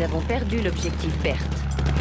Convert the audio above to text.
Nous avons perdu l'objectif Berthe.